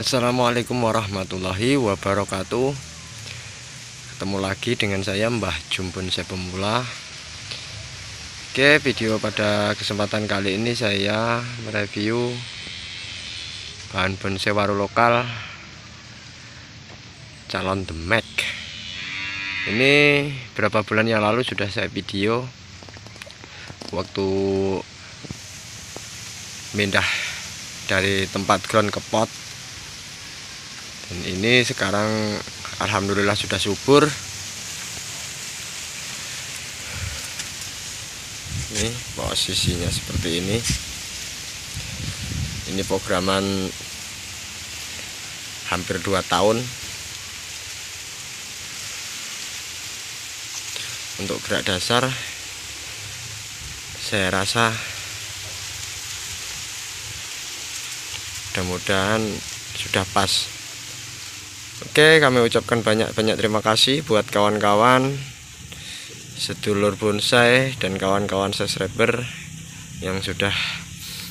Assalamualaikum warahmatullahi wabarakatuh. Ketemu lagi dengan saya Mbah Jumpun Pemula. Oke video pada kesempatan kali ini saya mereview Bahan bonsai waru lokal Calon Demek Ini berapa bulan yang lalu sudah saya video Waktu Mindah dari tempat ground ke pot dan ini sekarang Alhamdulillah sudah subur. Ini posisinya seperti ini. Ini programan hampir 2 tahun. Untuk gerak dasar saya rasa mudah-mudahan sudah pas Oke kami ucapkan banyak-banyak terima kasih buat kawan-kawan sedulur bonsai dan kawan-kawan subscriber yang sudah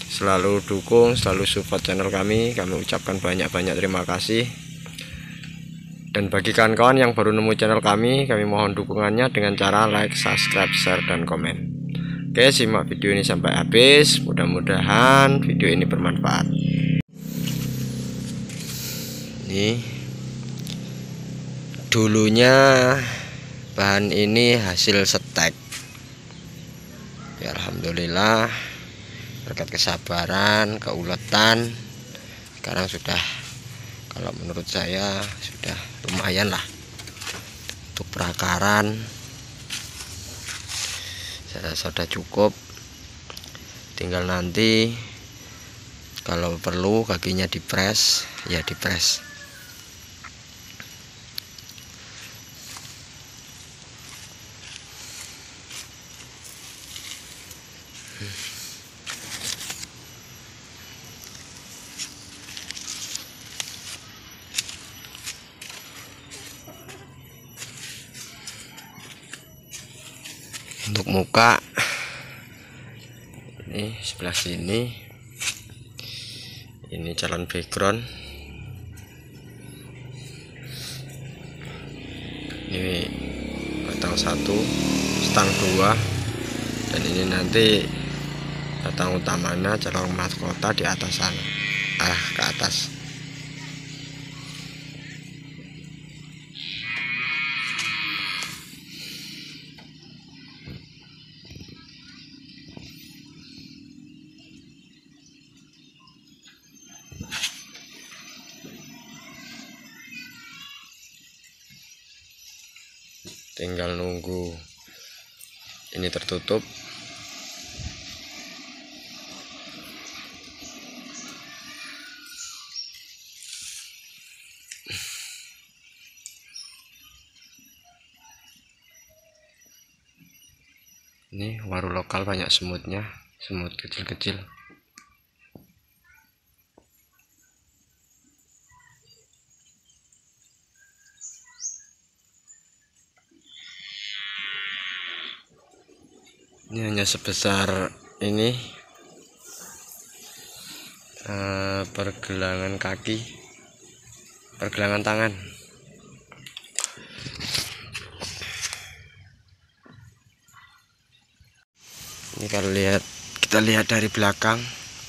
selalu dukung selalu support channel kami. Kami ucapkan banyak-banyak terima kasih. Dan bagi kawan-kawan yang baru nemu channel kami kami mohon dukungannya dengan cara like subscribe share dan komen. Oke simak video ini sampai habis. Mudah-mudahan video ini bermanfaat. Nih dulunya bahan ini hasil setek ya Alhamdulillah berkat kesabaran keuletan sekarang sudah kalau menurut saya sudah lumayan lah untuk perakaran. Saya sudah cukup. Tinggal nanti kalau perlu kakinya dipres ya dipres untuk muka. Ini sebelah sini. Ini calon background. Ini batang satu stang dua. Dan ini nanti batang utamanya calon mahkota di atas sana ah ke atas tinggal nunggu ini tertutup. Ini waru lokal banyak semutnya semut kecil-kecil ini hanya sebesar ini. Uh, pergelangan kaki pergelangan tangan. Ini kalau lihat kita lihat dari belakang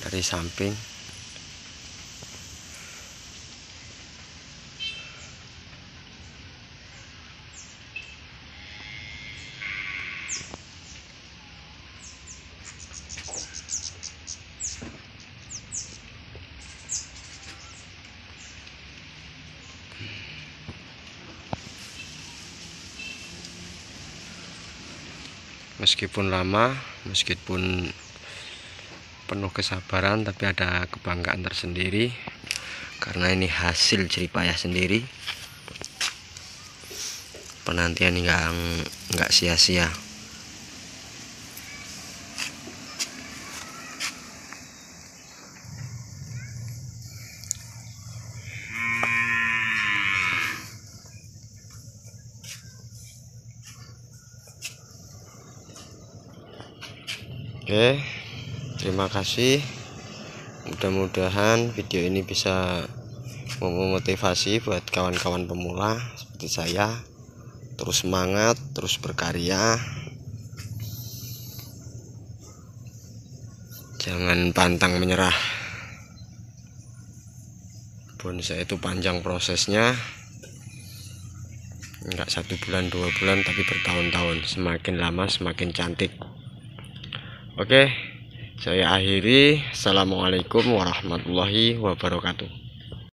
dari samping meskipun lama meskipun penuh kesabaran tapi ada kebanggaan tersendiri. Karena ini hasil jeripayah sendiri. Penantian nggak nggak sia-sia Oke terima kasih. Mudah-mudahan video ini bisa memotivasi buat kawan-kawan pemula seperti saya. Terus semangat terus berkarya. Jangan pantang menyerah. Bonsai itu panjang prosesnya. Enggak satu bulan dua bulan tapi bertahun-tahun. Semakin lama semakin cantik oke saya akhiri. Assalamualaikum warahmatullahi wabarakatuh